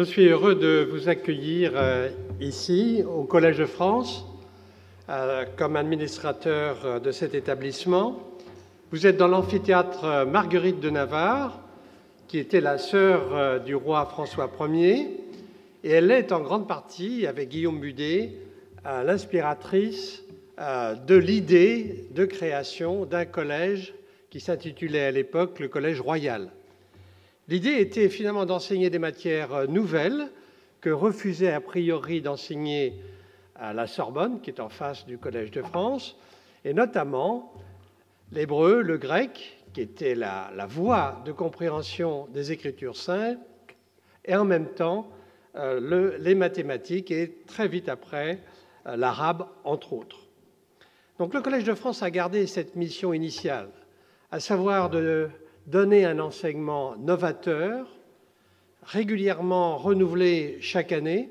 Je suis heureux de vous accueillir euh, ici, au Collège de France, euh, comme administrateur euh, de cet établissement. Vous êtes dans l'amphithéâtre Marguerite de Navarre, qui était la sœur du roi François Ier, et elle est en grande partie, avec Guillaume Budet, l'inspiratrice de l'idée de création d'un collège qui s'intitulait à l'époque le Collège royal. L'idée était finalement d'enseigner des matières euh, nouvelles que refusait a priori d'enseigner à la Sorbonne, qui est en face du Collège de France, et notamment l'hébreu, le grec, qui était la, voie de compréhension des Écritures saintes, et en même temps euh, les mathématiques, et très vite après euh, l'arabe, entre autres. Donc le Collège de France a gardé cette mission initiale, à savoir de donner un enseignement novateur, régulièrement renouvelé chaque année,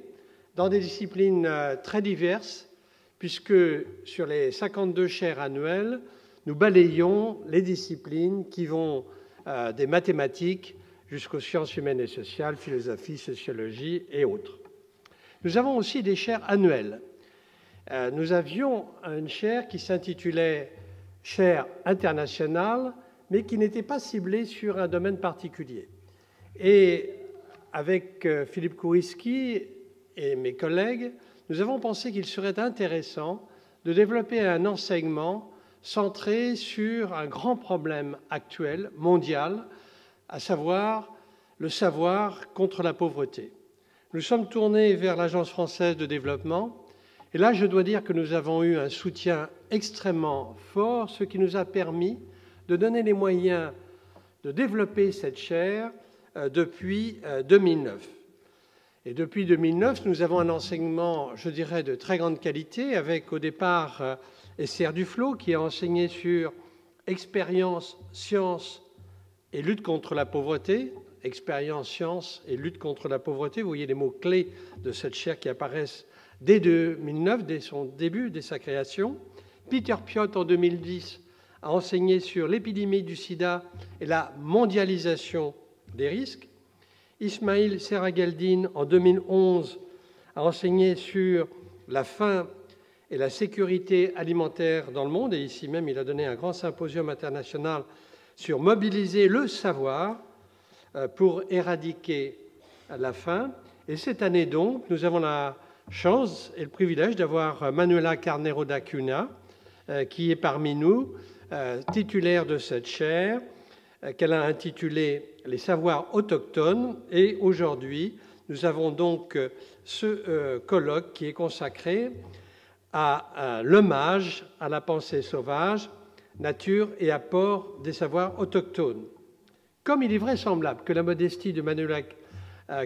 dans des disciplines euh, très diverses, puisque sur les 52 chaires annuelles, nous balayons les disciplines qui vont euh, des mathématiques jusqu'aux sciences humaines et sociales, philosophie, sociologie et autres. Nous avons aussi des chaires annuelles. Euh, nous avions une chaire qui s'intitulait chaire internationale mais qui n'était pas ciblé sur un domaine particulier. Et avec euh, Philippe Kouriski et mes collègues, nous avons pensé qu'il serait intéressant de développer un enseignement centré sur un grand problème actuel, mondial, à savoir le savoir contre la pauvreté. Nous sommes tournés vers l'Agence française de développement, et là je dois dire que nous avons eu un soutien extrêmement fort, ce qui nous a permis de donner les moyens de développer cette chaire euh, depuis 2009. Euh, Et depuis 2009, nous avons un enseignement, je dirais, de très grande qualité, avec au départ euh, Esther Duflo, qui a enseigné sur expérience, science et lutte contre la pauvreté. Expérience, science et lutte contre la pauvreté. Vous voyez les mots clés de cette chaire qui apparaissent dès 2009, dès son début, dès sa création. Peter Piot en 2010 a enseigné sur l'épidémie du sida et la mondialisation des risques. Ismail Serageldine, en 2011, a enseigné sur la faim et la sécurité alimentaire dans le monde. Et ici même, il a donné un grand symposium international sur mobiliser le savoir euh, pour éradiquer la faim. Et cette année donc, nous avons la chance et le privilège d'avoir Manuela Carnero da Cunha, euh, qui est parmi nous, euh, titulaire de cette chaire euh, qu'elle a intitulée Les savoirs autochtones. Et aujourd'hui, nous avons donc euh, ce colloque qui est consacré à l'hommage à la pensée sauvage, nature et apport des savoirs autochtones. Comme il est vraisemblable que la modestie de Manuel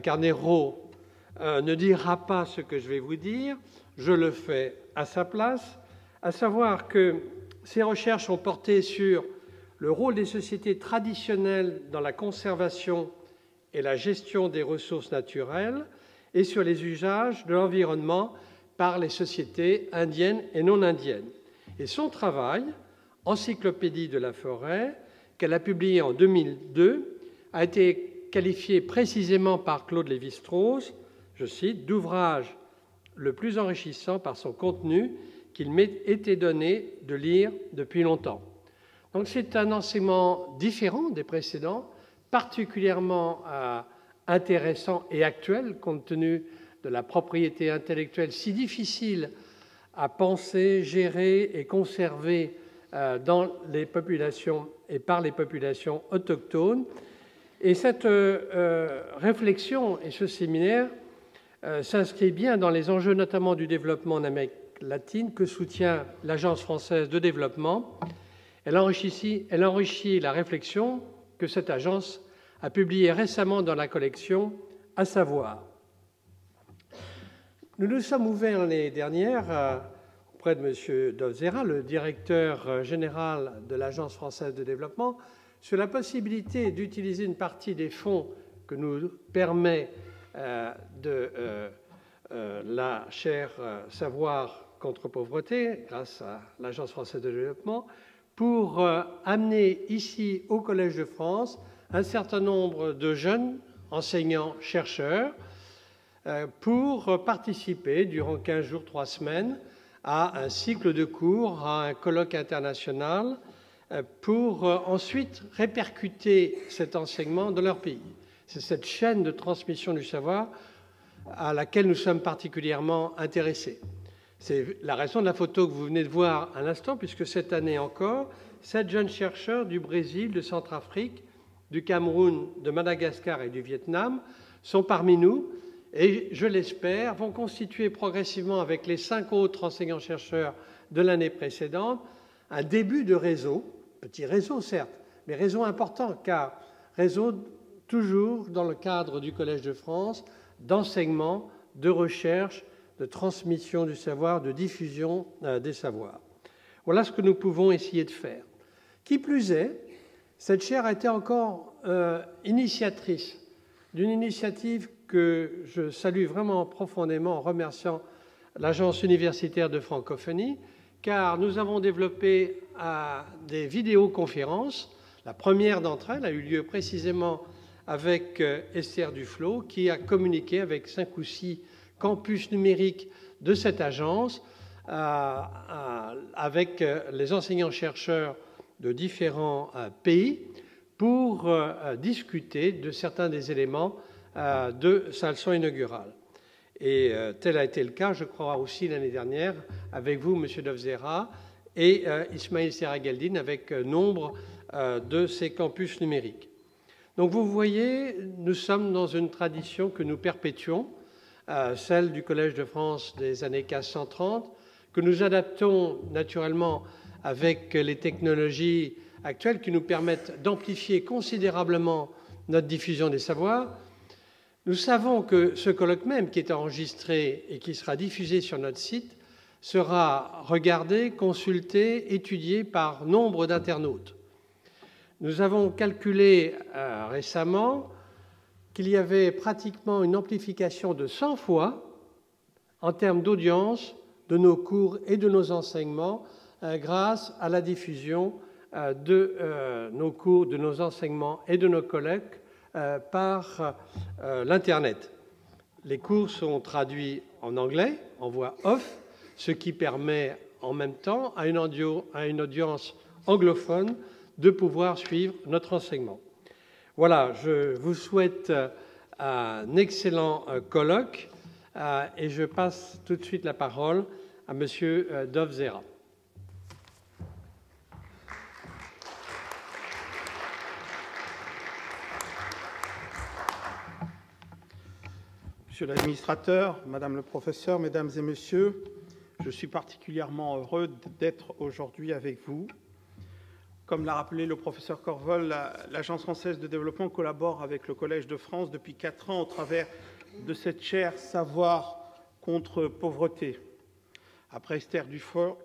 Carnero ne dira pas ce que je vais vous dire, je le fais à sa place, à savoir que ces recherches ont porté sur le rôle des sociétés traditionnelles dans la conservation et la gestion des ressources naturelles et sur les usages de l'environnement par les sociétés indiennes et non indiennes. Et son travail, Encyclopédie de la forêt, qu'elle a publié en 2002, a été qualifié précisément par Claude Lévi-Strauss, je cite, d'ouvrage le plus enrichissant par son contenu qu'il été donné de lire depuis longtemps. Donc c'est un enseignement différent des précédents, particulièrement euh, intéressant et actuel compte tenu de la propriété intellectuelle si difficile à penser, gérer et conserver euh, dans les populations et par les populations autochtones. Et cette euh, réflexion et ce séminaire s'inscrit bien dans les enjeux notamment du développement en Amérique latine que soutient l'Agence française de développement. Elle enrichit, la réflexion que cette agence a publiée récemment dans la collection À savoir. Nous nous sommes ouverts l'année dernière euh, auprès de M. Dovzera, le directeur euh, général de l'Agence française de développement, sur la possibilité d'utiliser une partie des fonds que nous permet euh, de la chaire Savoir contre pauvreté, grâce à l'Agence française de développement, pour euh, amener ici au Collège de France un certain nombre de jeunes enseignants-chercheurs pour participer durant 15 jours, 3 semaines à un cycle de cours, à un colloque international, pour ensuite répercuter cet enseignement dans leur pays. C'est cette chaîne de transmission du savoir à laquelle nous sommes particulièrement intéressés. C'est la raison de la photo que vous venez de voir à l'instant, puisque cette année encore, sept jeunes chercheurs du Brésil, de Centrafrique, du Cameroun, de Madagascar et du Vietnam sont parmi nous et, je l'espère, vont constituer progressivement avec les cinq autres enseignants-chercheurs de l'année précédente un début de réseau, petit réseau certes, mais réseau important, car réseau toujours dans le cadre du Collège de France, d'enseignement, de recherche, de transmission du savoir, de diffusion euh, des savoirs. Voilà ce que nous pouvons essayer de faire. Qui plus est, cette chaire a été encore euh, initiatrice d'une initiative que je salue vraiment profondément en remerciant l'Agence universitaire de francophonie, car nous avons développé euh, des vidéoconférences. La première d'entre elles a eu lieu précisément avec euh, Esther Duflo, qui a communiqué avec cinq ou six campus numériques de cette agence, euh, euh, avec les enseignants-chercheurs de différents pays, pour discuter de certains des éléments de sa leçon inaugurale. Et tel a été le cas, je crois, aussi l'année dernière, avec vous, M. Dovzera, et Ismail Seragaldin, avec nombre de ces campus numériques. Donc vous voyez, nous sommes dans une tradition que nous perpétuons, euh, celle du Collège de France des années 1530, que nous adaptons naturellement avec les technologies actuelles qui nous permettent d'amplifier considérablement notre diffusion des savoirs. Nous savons que ce colloque même, qui est enregistré et qui sera diffusé sur notre site, sera regardé, consulté, étudié par nombre d'internautes. Nous avons calculé euh, récemment qu'il y avait pratiquement une amplification de 100 fois en termes d'audience de nos cours et de nos enseignements euh, grâce à la diffusion euh, de nos cours, de nos enseignements et de nos colloques par l'Internet. Les cours sont traduits en anglais, en voix off, ce qui permet en même temps à une audience anglophone de pouvoir suivre notre enseignement. Voilà, je vous souhaite euh, un excellent euh, colloque euh, et je passe tout de suite la parole à M. Dovzera. Monsieur l'administrateur, Madame le professeur, Mesdames et Messieurs, je suis particulièrement heureux d'être aujourd'hui avec vous comme l'a rappelé le professeur Corvol, l'Agence française de développement collabore avec le Collège de France depuis quatre ans au travers de cette chaire Savoir contre pauvreté. Après Esther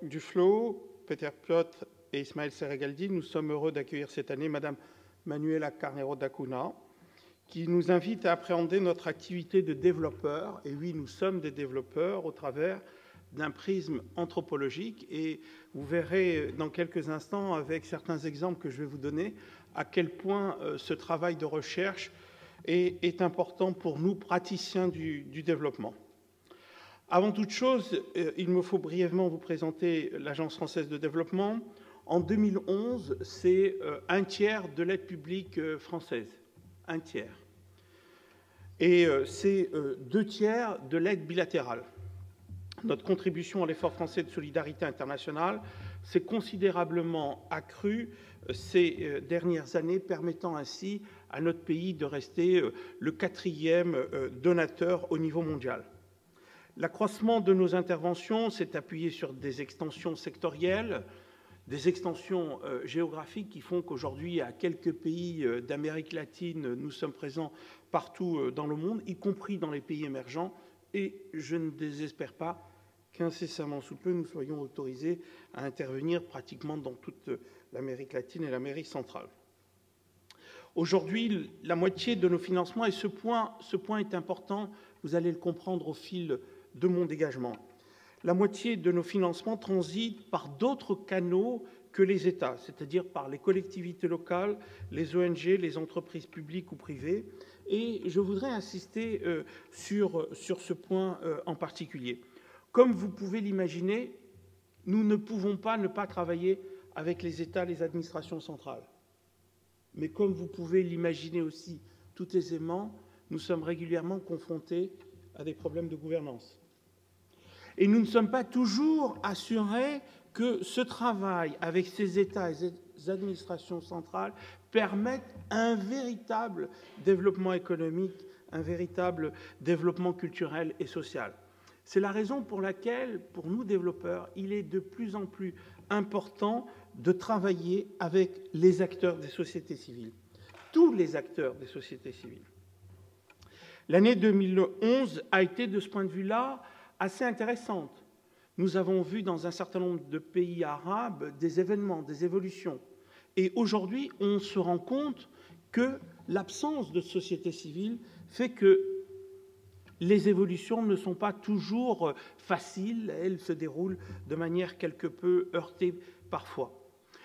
Duflo, Peter Piotr et Ismaël Seregaldi, nous sommes heureux d'accueillir cette année Madame Manuela Carnero d'Acuna, qui nous invite à appréhender notre activité de développeur. Et oui, nous sommes des développeurs au travers d'un prisme anthropologique et vous verrez dans quelques instants, avec certains exemples que je vais vous donner, à quel point euh, ce travail de recherche est, important pour nous, praticiens du, développement. Avant toute chose, euh, il me faut brièvement vous présenter l'Agence française de développement. En 2011, c'est euh, un tiers de l'aide publique française. Un tiers. Et c'est deux tiers de l'aide bilatérale. Notre contribution à l'effort français de solidarité internationale s'est considérablement accrue euh, ces euh, dernières années, permettant ainsi à notre pays de rester euh, le quatrième donateur au niveau mondial. L'accroissement de nos interventions s'est appuyé sur des extensions sectorielles, des extensions géographiques qui font qu'aujourd'hui, à quelques pays d'Amérique latine, nous sommes présents partout dans le monde, y compris dans les pays émergents, et je ne désespère pas qu'incessamment sous peu, nous soyons autorisés à intervenir pratiquement dans toute l'Amérique latine et l'Amérique centrale. Aujourd'hui, la moitié de nos financements, et ce point, est important, vous allez le comprendre au fil de mon dégagement, la moitié de nos financements transitent par d'autres canaux que les États, c'est-à-dire par les collectivités locales, les ONG, les entreprises publiques ou privées, et je voudrais insister euh, sur, sur ce point euh, en particulier. Comme vous pouvez l'imaginer, nous ne pouvons pas ne pas travailler avec les États, les administrations centrales. Mais comme vous pouvez l'imaginer aussi tout aisément, nous sommes régulièrement confrontés à des problèmes de gouvernance. Et nous ne sommes pas toujours assurés que ce travail avec ces États et ces administrations centrales permette un véritable développement économique, un véritable développement culturel et social. C'est la raison pour laquelle, pour nous développeurs, il est de plus en plus important de travailler avec les acteurs des sociétés civiles, tous les acteurs des sociétés civiles. L'année 2011 a été, de ce point de vue-là, assez intéressante. Nous avons vu dans un certain nombre de pays arabes des événements, des évolutions. Et aujourd'hui, on se rend compte que l'absence de société civile fait que les évolutions ne sont pas toujours faciles, elles se déroulent de manière quelque peu heurtée parfois.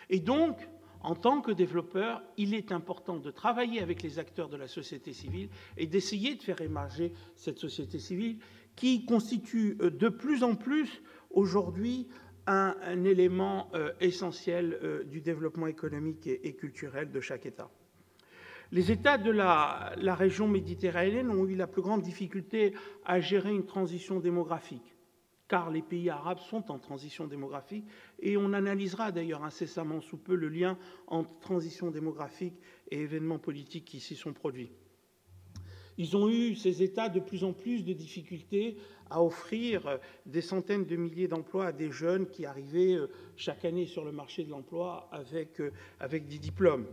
Et donc, en tant que développeur, il est important de travailler avec les acteurs de la société civile et d'essayer de faire émerger cette société civile qui constitue euh, de plus en plus aujourd'hui un, élément euh, essentiel euh, du développement économique et, culturel de chaque État. Les États de la, région méditerranéenne ont eu la plus grande difficulté à gérer une transition démographique, car les pays arabes sont en transition démographique, et on analysera d'ailleurs incessamment sous peu le lien entre transition démographique et événements politiques qui s'y sont produits. Ils ont eu, ces États, de plus en plus de difficultés à offrir des centaines de milliers d'emplois à des jeunes qui arrivaient euh, chaque année sur le marché de l'emploi avec, euh, avec des diplômes.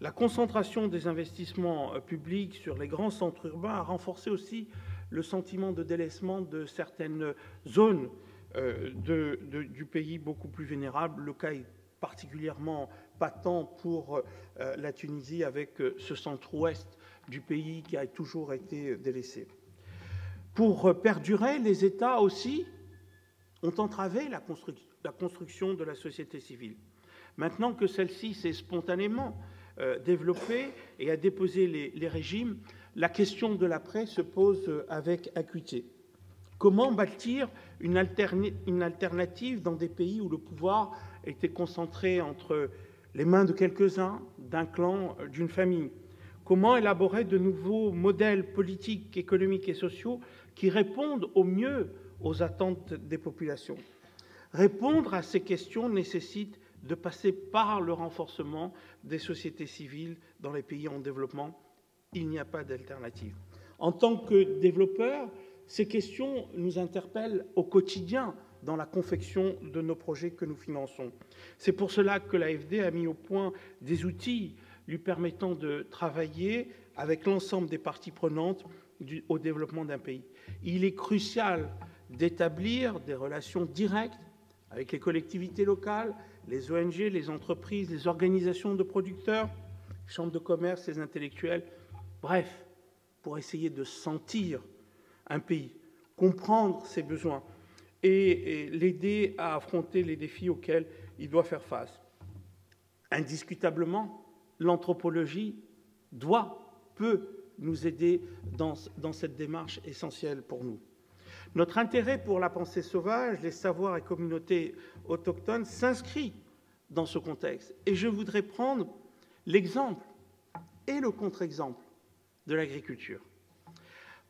La concentration des investissements euh, publics sur les grands centres urbains a renforcé aussi le sentiment de délaissement de certaines zones de, du pays beaucoup plus vénérables. Le cas est particulièrement patent pour la Tunisie avec ce centre-ouest du pays qui a toujours été délaissé. Pour perdurer, les États aussi ont entravé la, construction de la société civile. Maintenant que celle-ci s'est spontanément euh, développée et a déposé les, régimes, la question de l'après se pose avec acuité. Comment bâtir une, une, alternative dans des pays où le pouvoir était concentré entre les mains de quelques-uns, d'un clan, d'une famille? Comment élaborer de nouveaux modèles politiques, économiques et sociaux qui répondent au mieux aux attentes des populations? Répondre à ces questions nécessite de passer par le renforcement des sociétés civiles dans les pays en développement. Il n'y a pas d'alternative. En tant que développeurs, ces questions nous interpellent au quotidien dans la confection de nos projets que nous finançons. C'est pour cela que l'AFD a mis au point des outils lui permettant de travailler avec l'ensemble des parties prenantes au développement d'un pays. Il est crucial d'établir des relations directes avec les collectivités locales, les ONG, les entreprises, les organisations de producteurs, les chambres de commerce, les intellectuels, bref, pour essayer de sentir un pays, comprendre ses besoins et, l'aider à affronter les défis auxquels il doit faire face. Indiscutablement, l'anthropologie doit, peut nous aider dans, cette démarche essentielle pour nous. Notre intérêt pour la pensée sauvage, les savoirs et communautés autochtones s'inscrit dans ce contexte. Et je voudrais prendre l'exemple et le contre-exemple de l'agriculture.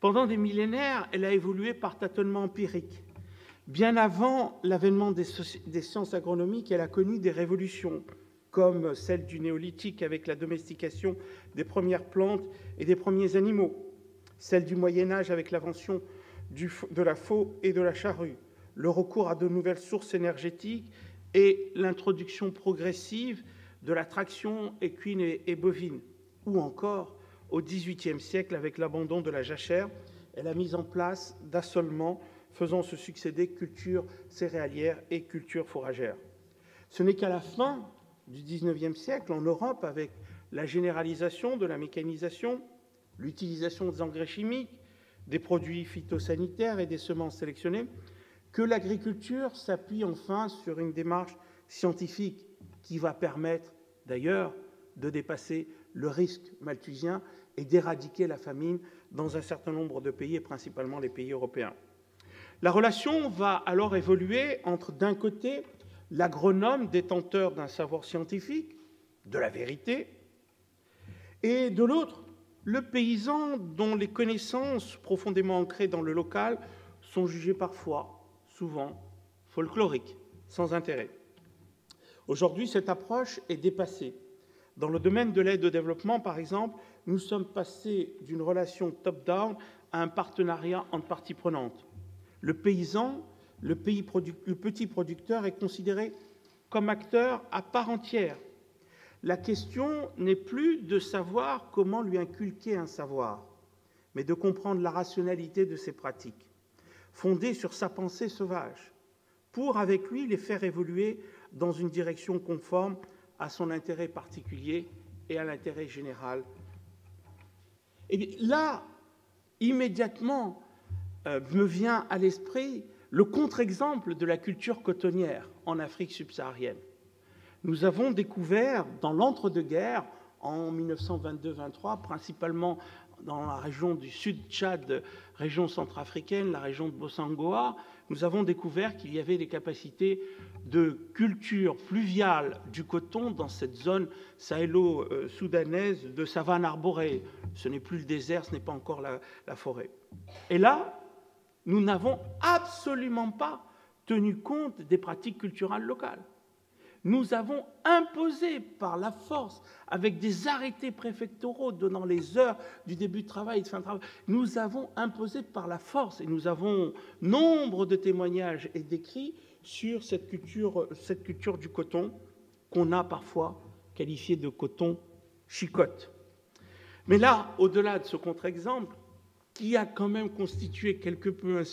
Pendant des millénaires, elle a évolué par tâtonnement empirique. Bien avant l'avènement des, des, sciences agronomiques, elle a connu des révolutions comme celle du néolithique avec la domestication des premières plantes et des premiers animaux, celle du Moyen Âge avec l'invention de la faux et de la charrue, le recours à de nouvelles sources énergétiques et l'introduction progressive de la traction équine et bovine, ou encore au XVIIIe siècle avec l'abandon de la jachère et la mise en place d'assolements faisant se succéder culture céréalière et culture fourragère. Ce n'est qu'à la fin du XIXe siècle en Europe avec la généralisation de la mécanisation, l'utilisation des engrais chimiques, des produits phytosanitaires et des semences sélectionnées, que l'agriculture s'appuie enfin sur une démarche scientifique qui va permettre d'ailleurs de dépasser le risque malthusien et d'éradiquer la famine dans un certain nombre de pays, et principalement les pays européens. La relation va alors évoluer entre, d'un côté, l'agronome détenteur d'un savoir scientifique, de la vérité, et de l'autre, le paysan dont les connaissances profondément ancrées dans le local sont jugées parfois, souvent, folkloriques, sans intérêt. Aujourd'hui, cette approche est dépassée. Dans le domaine de l'aide au développement, par exemple, nous sommes passés d'une relation top-down à un partenariat entre parties prenantes. Le paysan, le, le petit producteur est considéré comme acteur à part entière. La question n'est plus de savoir comment lui inculquer un savoir, mais de comprendre la rationalité de ses pratiques, fondées sur sa pensée sauvage, pour, avec lui, les faire évoluer dans une direction conforme à son intérêt particulier et à l'intérêt général. Et là, immédiatement, euh, me vient à l'esprit le contre-exemple de la culture cotonnière en Afrique subsaharienne. Nous avons découvert dans l'entre-deux-guerres, en 1922-23, principalement dans la région du sud-Tchad, région centrafricaine, la région de Bossangoa, nous avons découvert qu'il y avait des capacités de culture fluviale du coton dans cette zone sahélo-soudanaise de savane arborée. Ce n'est plus le désert, ce n'est pas encore la, la forêt. Et là, nous n'avons absolument pas tenu compte des pratiques culturelles locales nous avons imposé par la force, avec des arrêtés préfectoraux donnant les heures du début de travail et de fin de travail, nous avons imposé par la force, et nous avons nombre de témoignages et d'écrits sur cette culture, du coton qu'on a parfois qualifiée de coton chicote. Mais là, au-delà de ce contre-exemple, qui a quand même constitué quelque peu un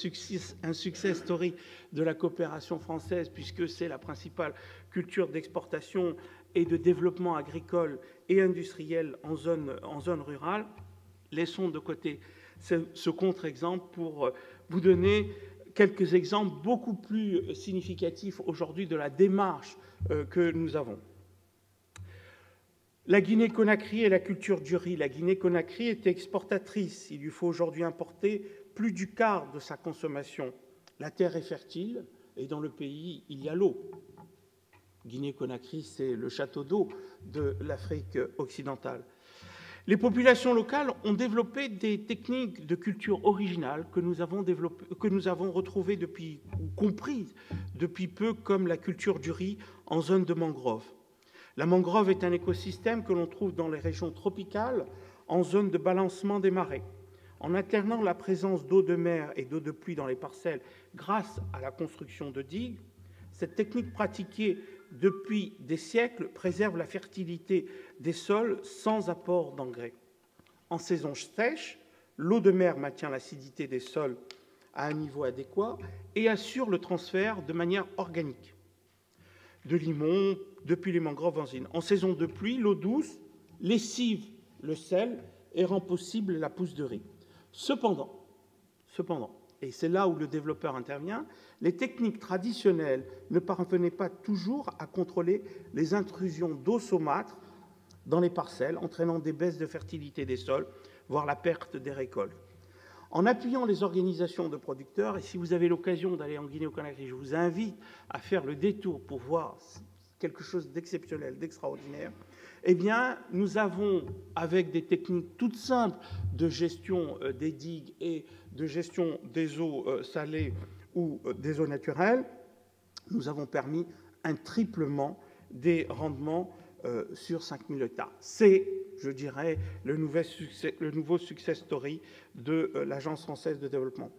succès, story de la coopération française, puisque c'est la principale culture d'exportation et de développement agricole et industriel en zone, rurale. Laissons de côté ce, contre-exemple pour euh, vous donner quelques exemples beaucoup plus significatifs aujourd'hui de la démarche euh, que nous avons. La Guinée-Conakry et la culture du riz. La Guinée-Conakry est exportatrice. Il lui faut aujourd'hui importer plus du quart de sa consommation. La terre est fertile et dans le pays, il y a l'eau. Guinée-Conakry, c'est le château d'eau de l'Afrique occidentale. Les populations locales ont développé des techniques de culture originales que nous avons, que nous avons retrouvées ou comprises depuis peu, comme la culture du riz en zone de mangrove. La mangrove est un écosystème que l'on trouve dans les régions tropicales, en zone de balancement des marées. En alternant la présence d'eau de mer et d'eau de pluie dans les parcelles grâce à la construction de digues, cette technique pratiquée depuis des siècles, préserve la fertilité des sols sans apport d'engrais. En saison sèche, l'eau de mer maintient l'acidité des sols à un niveau adéquat et assure le transfert de manière organique de limon depuis les mangroves en En saison de pluie, l'eau douce lessive le sel et rend possible la pousse de riz. Cependant, et c'est là où le développeur intervient, les techniques traditionnelles ne parvenaient pas toujours à contrôler les intrusions d'eau saumâtre dans les parcelles, entraînant des baisses de fertilité des sols, voire la perte des récoltes. En appuyant les organisations de producteurs, et si vous avez l'occasion d'aller en Guinée-Conakry, je vous invite à faire le détour pour voir quelque chose d'exceptionnel, d'extraordinaire, eh bien, nous avons, avec des techniques toutes simples de gestion euh, des digues et de gestion des eaux euh, salées ou euh, des eaux naturelles, nous avons permis un triplement des rendements sur 5000 hectares. C'est, je dirais, le, le nouveau success story de l'Agence française de développement.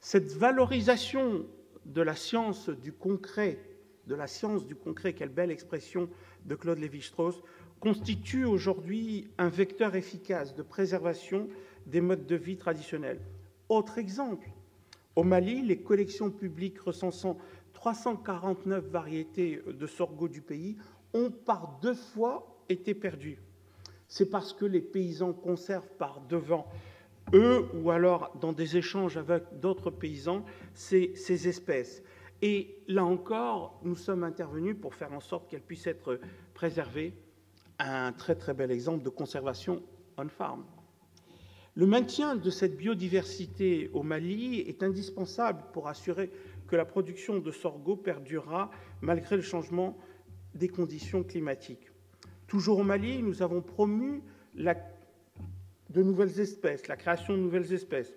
Cette valorisation de la science du concret, de la science du concret, quelle belle expression de Claude Lévi-Strauss, constitue aujourd'hui un vecteur efficace de préservation des modes de vie traditionnels. Autre exemple, au Mali, les collections publiques recensant 349 variétés de sorgho du pays ont par deux fois été perdues. C'est parce que les paysans conservent par devant eux ou alors dans des échanges avec d'autres paysans ces, ces, espèces. Et là encore, nous sommes intervenus pour faire en sorte qu'elles puissent être préservées un très très bel exemple de conservation on-farm. Le maintien de cette biodiversité au Mali est indispensable pour assurer que la production de sorgho perdurera malgré le changement des conditions climatiques. Toujours au Mali, nous avons promu la, nouvelles espèces, la création de nouvelles espèces.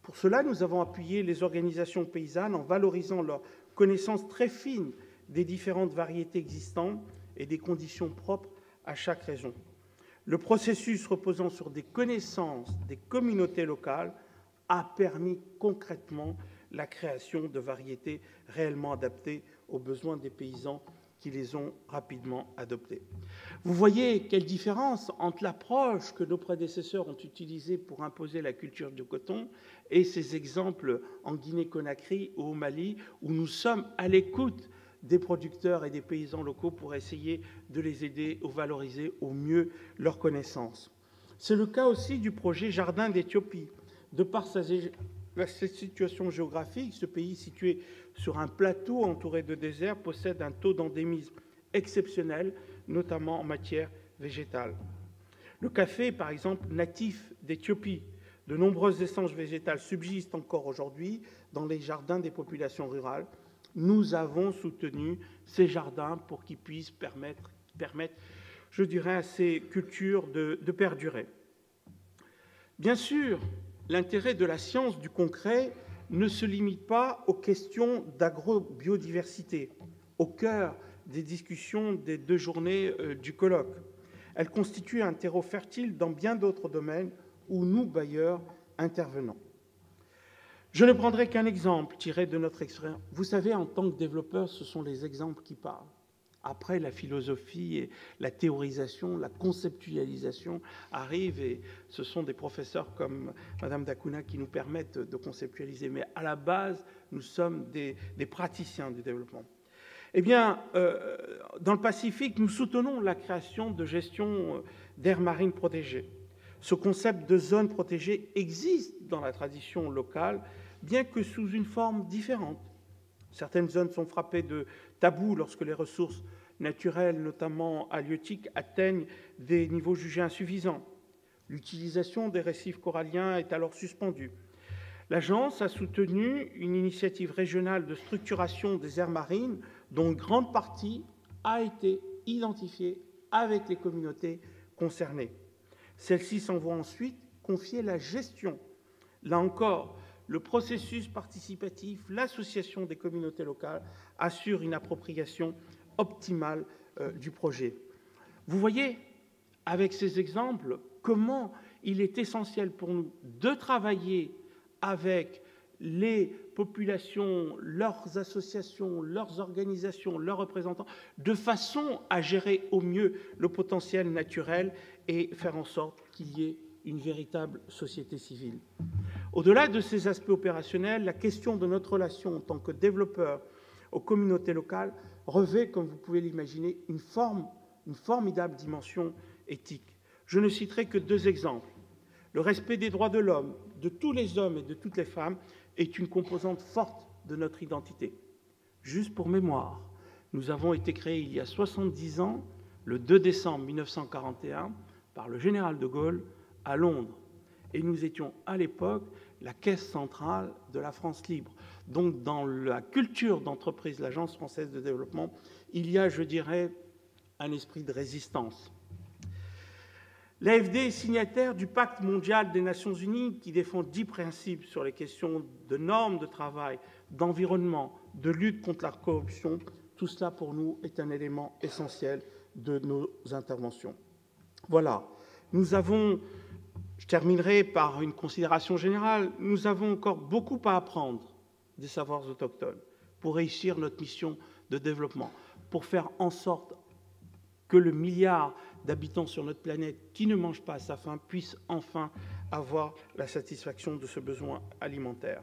Pour cela, nous avons appuyé les organisations paysannes en valorisant leur connaissance très fine des différentes variétés existantes et des conditions propres à chaque région. Le processus reposant sur des connaissances des communautés locales a permis concrètement la création de variétés réellement adaptées aux besoins des paysans qui les ont rapidement adoptées. Vous voyez quelle différence entre l'approche que nos prédécesseurs ont utilisée pour imposer la culture du coton et ces exemples en Guinée-Conakry ou au Mali, où nous sommes à l'écoute des producteurs et des paysans locaux pour essayer de les aider ou valoriser au mieux leurs connaissances. C'est le cas aussi du projet Jardin d'Éthiopie. De par sa situation géographique, ce pays situé sur un plateau entouré de désert possède un taux d'endémisme exceptionnel, notamment en matière végétale. Le café, par exemple, natif d'Éthiopie, de nombreuses essences végétales subsistent encore aujourd'hui dans les jardins des populations rurales. Nous avons soutenu ces jardins pour qu'ils puissent permettre, permettre, je dirais, à ces cultures de, de perdurer. Bien sûr, l'intérêt de la science du concret ne se limite pas aux questions d'agrobiodiversité, au cœur des discussions des deux journées euh, du colloque. Elle constitue un terreau fertile dans bien d'autres domaines où nous, bailleurs, intervenons. Je ne prendrai qu'un exemple tiré de notre expérience. Vous savez, en tant que développeur, ce sont les exemples qui parlent. Après, la philosophie et la théorisation, la conceptualisation arrivent et ce sont des professeurs comme Madame Dacuna qui nous permettent de conceptualiser. Mais à la base, nous sommes des, praticiens du développement. Eh bien, euh, dans le Pacifique, nous soutenons la création de gestion d'aires marines protégées. Ce concept de zone protégée existe dans la tradition locale, bien que sous une forme différente. Certaines zones sont frappées de tabous lorsque les ressources naturelles, notamment halieutiques, atteignent des niveaux jugés insuffisants. L'utilisation des récifs coralliens est alors suspendue. L'agence a soutenu une initiative régionale de structuration des aires marines dont grande partie a été identifiée avec les communautés concernées. Celles-ci s'en ensuite confier la gestion. Là encore, le processus participatif, l'association des communautés locales assure une appropriation optimale euh, du projet. Vous voyez, avec ces exemples, comment il est essentiel pour nous de travailler avec les populations, leurs associations, leurs organisations, leurs représentants, de façon à gérer au mieux le potentiel naturel et faire en sorte qu'il y ait une véritable société civile. Au-delà de ces aspects opérationnels, la question de notre relation en tant que développeur aux communautés locales revêt, comme vous pouvez l'imaginer, une, formidable dimension éthique. Je ne citerai que deux exemples. Le respect des droits de l'homme, de tous les hommes et de toutes les femmes, est une composante forte de notre identité. Juste pour mémoire, nous avons été créés il y a 70 ans, le 2 décembre 1941, par le général de Gaulle à Londres. Et nous étions à l'époque la caisse centrale de la France libre. Donc dans la culture d'entreprise, l'Agence française de développement, il y a, je dirais, un esprit de résistance. L'AFD est signataire du pacte mondial des Nations Unies qui défend dix principes sur les questions de normes de travail, d'environnement, de lutte contre la corruption. Tout cela, pour nous, est un élément essentiel de nos interventions. Voilà. Nous avons, je terminerai par une considération générale, nous avons encore beaucoup à apprendre des savoirs autochtones pour réussir notre mission de développement, pour faire en sorte que le milliard d'habitants sur notre planète qui ne mangent pas à sa faim puissent enfin avoir la satisfaction de ce besoin alimentaire.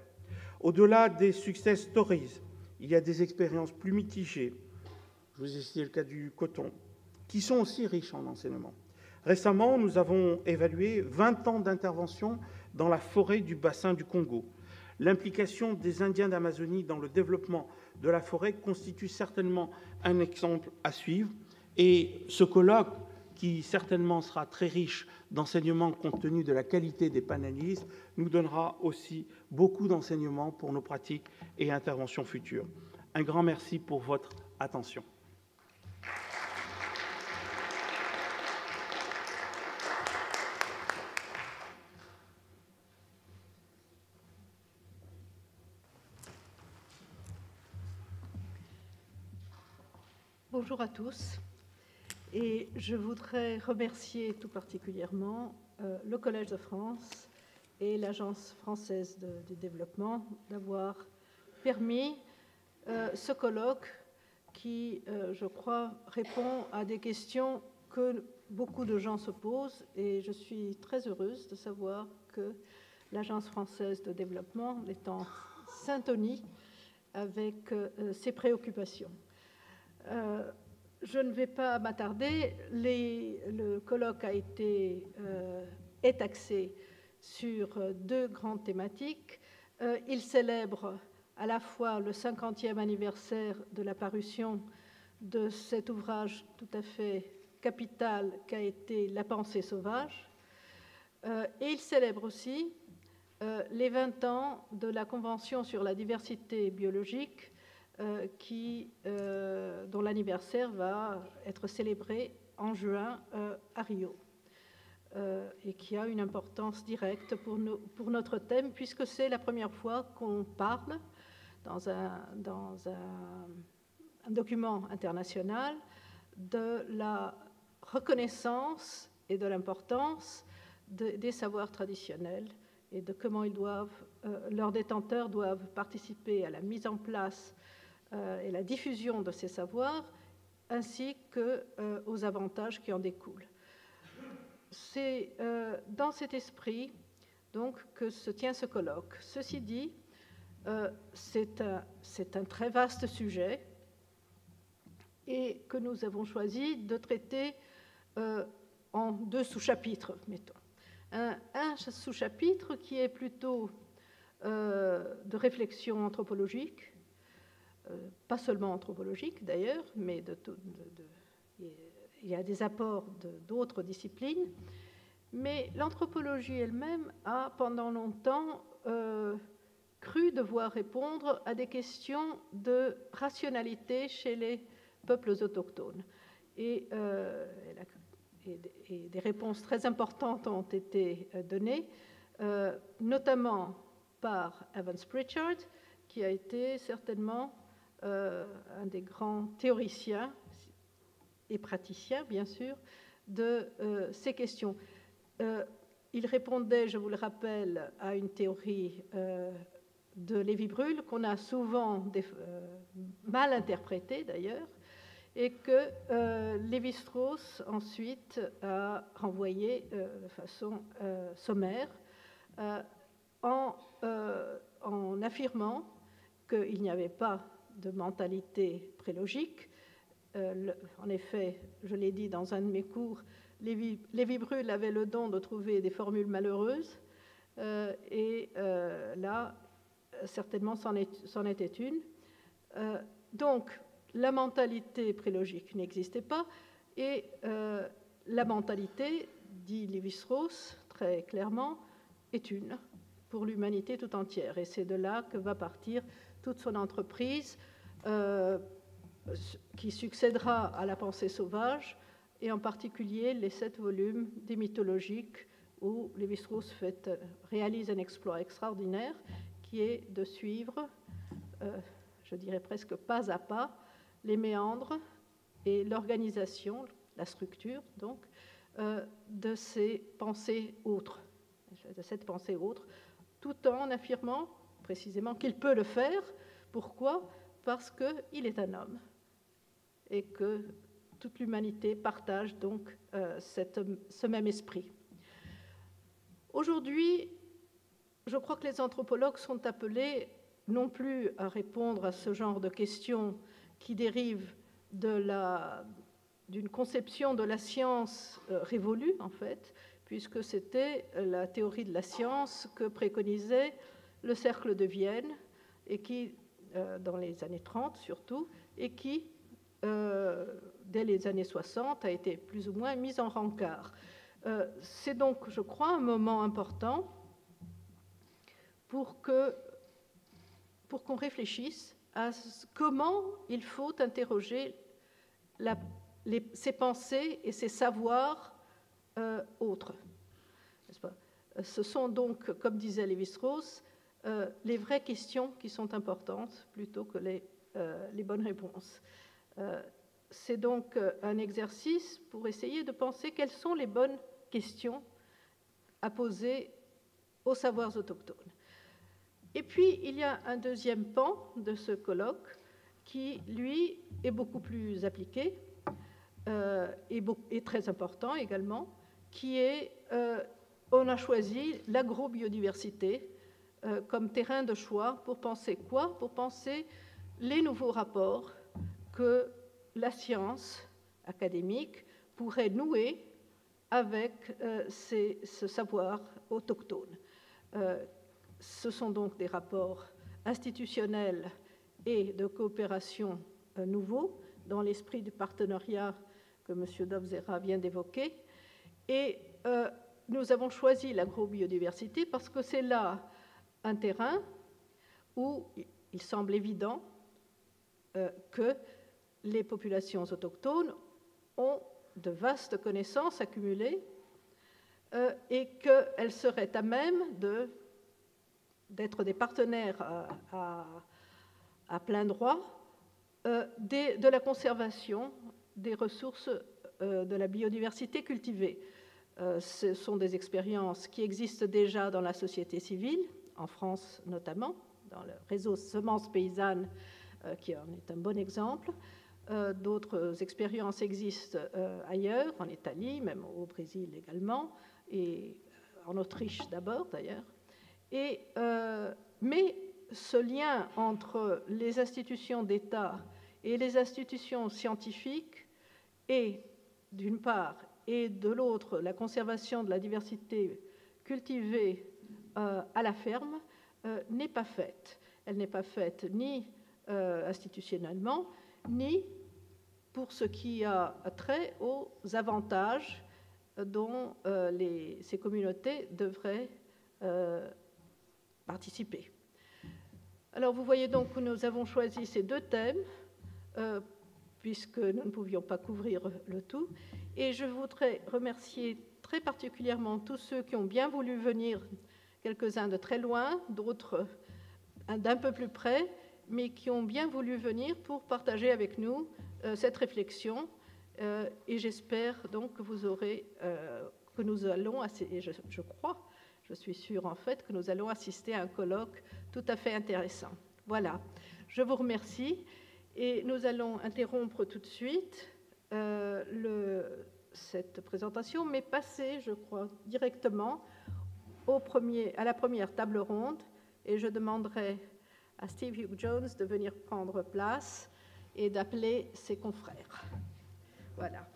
Au-delà des success stories, il y a des expériences plus mitigées. Je vous ai cité le cas du coton, qui sont aussi riches en enseignement. Récemment, nous avons évalué 20 ans d'intervention dans la forêt du bassin du Congo. L'implication des Indiens d'Amazonie dans le développement de la forêt constitue certainement un exemple à suivre. Et ce colloque qui certainement sera très riche d'enseignements compte tenu de la qualité des panélistes, nous donnera aussi beaucoup d'enseignements pour nos pratiques et interventions futures. Un grand merci pour votre attention. Bonjour à tous. Et je voudrais remercier tout particulièrement euh, le Collège de France et l'Agence française de, développement d'avoir permis euh, ce colloque qui, euh, je crois, répond à des questions que beaucoup de gens se posent. Et je suis très heureuse de savoir que l'Agence française de développement est en syntonie avec ces préoccupations. Je ne vais pas m'attarder. Le colloque a été euh, est axé sur euh, deux grandes thématiques. Euh, il célèbre à la fois le 50e anniversaire de la parution de cet ouvrage tout à fait capital qu'a été La pensée sauvage. et il célèbre aussi les 20 ans de la Convention sur la diversité biologique euh, qui, euh, dont l'anniversaire va être célébré en juin euh, à Rio. et qui a une importance directe pour, notre thème, puisque c'est la première fois qu'on parle dans, un, document international de la reconnaissance et de l'importance de, des savoirs traditionnels et de comment leurs détenteurs doivent participer à la mise en place et la diffusion de ces savoirs, ainsi qu'aux euh, avantages qui en découlent. C'est euh, dans cet esprit donc, que se tient ce colloque. Ceci dit, c'est un, très vaste sujet et que nous avons choisi de traiter en deux sous-chapitres, mettons. Un, sous-chapitre qui est plutôt de réflexion anthropologique, euh, pas seulement anthropologique d'ailleurs, mais il y a des apports d'autres disciplines. Mais l'anthropologie elle-même a pendant longtemps euh, cru devoir répondre à des questions de rationalité chez les peuples autochtones. Et, euh, des réponses très importantes ont été euh, données, euh, notamment par Evans Pritchard, qui a été certainement euh, un des grands théoriciens et praticiens, bien sûr, de euh, ces questions. Euh, il répondait, je vous le rappelle, à une théorie de Lévi-Bruhl qu'on a souvent mal interprétée d'ailleurs, et que Lévi-Strauss ensuite a renvoyé de façon sommaire en affirmant qu'il n'y avait pas de mentalité prélogique. Euh, en effet, je l'ai dit dans un de mes cours, Lévi, Lévi avait le don de trouver des formules malheureuses, euh, et euh, là, certainement, c'en était une. Donc, la mentalité prélogique n'existait pas, et la mentalité, dit Lévi-Strauss très clairement, est une pour l'humanité tout entière. Et c'est de là que va partir toute son entreprise euh, qui succédera à la pensée sauvage, et en particulier les sept volumes des mythologiques où Lévi-Strauss réalise un exploit extraordinaire qui est de suivre, euh, je dirais presque pas à pas, les méandres et l'organisation, la structure donc, euh, de ces pensées autres, de cette pensée autre, tout en affirmant précisément qu'il peut le faire. Pourquoi? Parce qu'il est un homme et que toute l'humanité partage donc euh, ce même esprit. Aujourd'hui, je crois que les anthropologues sont appelés non plus à répondre à ce genre de questions qui dérivent d'une conception de la science euh, révolue, en fait, puisque c'était la théorie de la science que préconisait le cercle de Vienne, et qui, euh, dans les années 30 surtout, et qui, euh, dès les années 60, a été plus ou moins mise en rencard. C'est donc, je crois, un moment important pour que pour qu'on réfléchisse à comment il faut interroger ces pensées et ces savoirs euh, autres. Ce sont donc, comme disait Lévi-Strauss, euh, les vraies questions qui sont importantes plutôt que les, euh, bonnes réponses. C'est donc un exercice pour essayer de penser quelles sont les bonnes questions à poser aux savoirs autochtones. Et puis, il y a un deuxième pan de ce colloque qui, lui, est beaucoup plus appliqué euh, et, très important également, qui est, euh, on a choisi l'agrobiodiversité euh, comme terrain de choix pour penser quoi? Pour penser les nouveaux rapports que la science académique pourrait nouer avec ce savoir autochtone ce sont donc des rapports institutionnels et de coopération euh, nouveaux, dans l'esprit du partenariat que M. Dovzera vient d'évoquer. Et euh, nous avons choisi l'agrobiodiversité parce que c'est là un terrain où il semble évident euh, que les populations autochtones ont de vastes connaissances accumulées et qu'elles seraient à même d'être des partenaires à, plein droit euh, de la conservation des ressources euh, de la biodiversité cultivée. Euh, ce sont des expériences qui existent déjà dans la société civile, en France notamment, dans le réseau Semences paysannes, qui en est un bon exemple. D'autres expériences existent ailleurs, en Italie, même au Brésil également, et en Autriche d'abord d'ailleurs. Euh, mais ce lien entre les institutions d'État et les institutions scientifiques et, d'une part, et de l'autre, la conservation de la diversité cultivée euh, à la ferme, euh, n'est pas faite. Elle n'est pas faite ni institutionnellement, ni pour ce qui a trait aux avantages dont ces communautés devraient participer. Alors vous voyez donc que nous avons choisi ces deux thèmes, euh, puisque nous ne pouvions pas couvrir le tout. Et je voudrais remercier très particulièrement tous ceux qui ont bien voulu venir, quelques-uns de très loin, d'autres d'un peu plus près, mais qui ont bien voulu venir pour partager avec nous euh, cette réflexion. Euh, et j'espère donc que vous aurez, que nous allons, et je, crois, je suis sûre en fait que nous allons assister à un colloque tout à fait intéressant. Voilà, je vous remercie et nous allons interrompre tout de suite euh, cette présentation, mais passer, je crois, directement au premier, à la première table ronde et je demanderai à Steve Hugh Jones de venir prendre place et d'appeler ses confrères. Voilà.